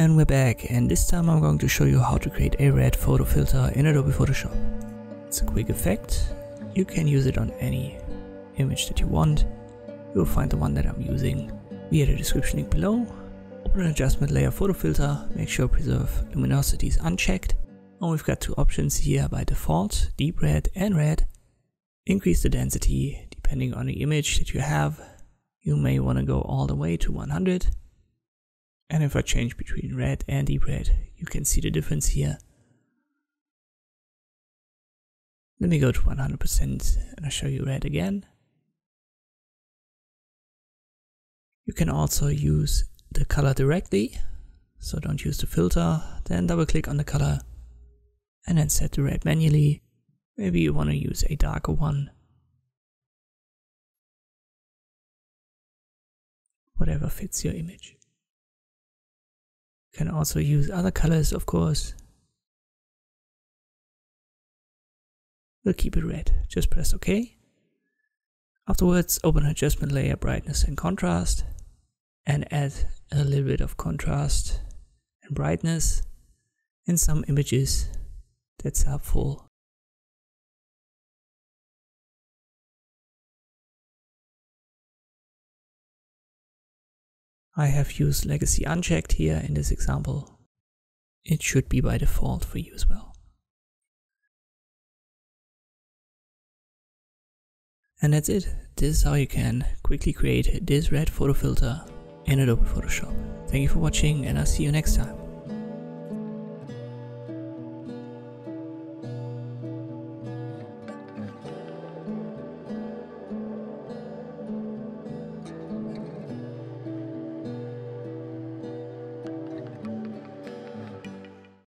And we're back and this time I'm going to show you how to create a red photo filter in Adobe Photoshop. It's a quick effect, you can use it on any image that you want. You'll find the one that I'm using via the description link below. Open an adjustment layer photo filter, make sure preserve luminosity is unchecked. And we've got two options here by default, deep red and red. Increase the density depending on the image that you have. You may want to go all the way to 100 and if I change between red and red, you can see the difference here. Let me go to 100% and I'll show you red again. You can also use the color directly, so don't use the filter, then double click on the color and then set the red manually. Maybe you want to use a darker one. Whatever fits your image. Can also use other colors, of course. We'll keep it red. Just press OK. Afterwards, open adjustment layer brightness and contrast and add a little bit of contrast and brightness in some images. That's helpful. I have used legacy unchecked here in this example. It should be by default for you as well. And that's it. This is how you can quickly create this red photo filter in Adobe Photoshop. Thank you for watching and I'll see you next time.